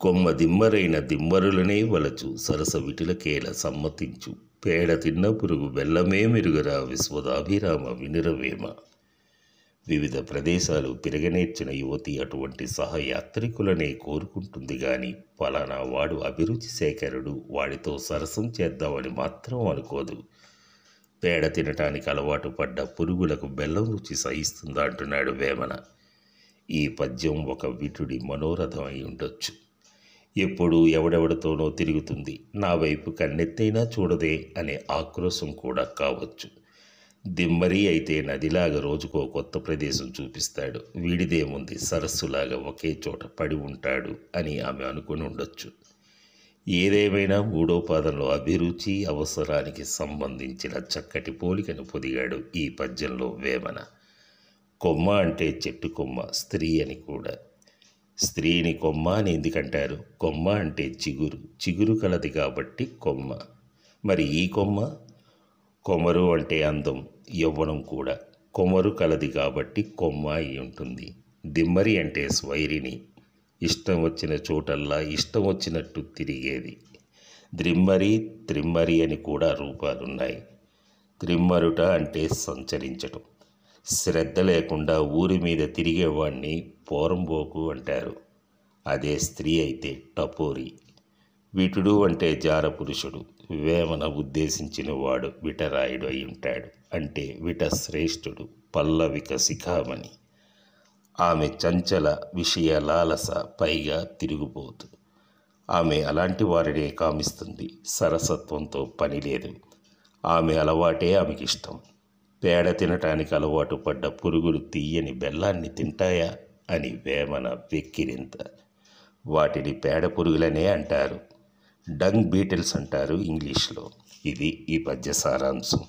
కొమ్మ దిమ్మరైన దిమ్మరులనే వలచు సరస విటులకేల సమ్మతించు. పేడ తిన్న పురుగు బెల్లమే మెరుగురా విశ్వదాభిరామ వినురవేమ. వివిధ ప్రదేశాలు పెరగనేర్చిన యువతి అటువంటి సహయాత్రికులనే కోరుకుంటుంది గాని ఫలానా వాడు అభిరుచి సేకరుడు వాడితో సరసం చేద్దామని మాత్రం అనుకోదు. పేడ తినటానికి అలవాటు పడ్డ పురుగులకు బెల్లం రుచి సహిస్తుందా అంటున్నాడు వేమన. ఈ పద్యం ఒక విటుడి మనోరథం అయి ఉండొచ్చు. ఎప్పుడు ఎవడెవడితోనో తిరుగుతుంది. నా వైపు కన్నెత్తైనా చూడదే అనే ఆక్రోశం కూడా కావచ్చు. దిమ్మరి అయితే నదిలాగా రోజుకో కొత్త ప్రదేశం చూపిస్తాడు. వీడిదేముంది సరస్సులాగా ఒకే చోట పడి ఉంటాడు అని ఆమె అనుకుని ఉండొచ్చు. ఏదేమైనా మూడో పాదంలో అభిరుచి అవసరానికి సంబంధించిన చక్కటి పోలికను పొదిగాడు ఈ పద్యంలో వేమన. కొమ్మ అంటే చెట్టు కొమ్మ స్త్రీ అని కూడా. స్త్రీని కొమ్మ అని ఎందుకంటారు? కొమ్మ అంటే చిగురు. చిగురు కలది కాబట్టి కొమ్మ. మరి ఈ కొమ్మ? కొమరు అంటే అందం యవ్వనం కూడా. కొమరు కలది కాబట్టి కొమ్మ అయి ఉంటుంది. దిమ్మరి అంటే స్వైరిని. ఇష్టం వచ్చిన చోటల్లా ఇష్టం వచ్చినట్టు తిరిగేది. ద్రిమ్మరి త్రిమ్మరి అని కూడా రూపాలున్నాయి. త్రిమ్మరుట అంటే సంచరించటం. శ్రద్ధ లేకుండా ఊరి మీద తిరిగేవాణ్ణి పోరంబోకు అంటారు. అదే స్త్రీ అయితే టపోరి. విటుడు అంటే జార పురుషుడు వేమన ఉద్దేశించిన వాడు విటరాయుడు అయి ఉంటాడు అంటే విట శ్రేష్ఠుడు పల్లవిక శిఖామణి. ఆమె చంచల విషయ లాలస పైగా తిరిగిపోతు ఆమె అలాంటి వారినే కామిస్తుంది. సరసత్వంతో పని లేదు. ఆమె అలవాటే ఆమెకిష్టం. పేడ తినటానికి అలవాటు పడ్డ పురుగులు తీయని బెల్లాన్ని తింటాయా? అని వేమన వెక్కిరింత. వాటిని పేడ పురుగులనే అంటారు. డంగ్ బీటిల్స్ అంటారు ఇంగ్లీష్లో. ఇది ఈ పద్య సారాంశం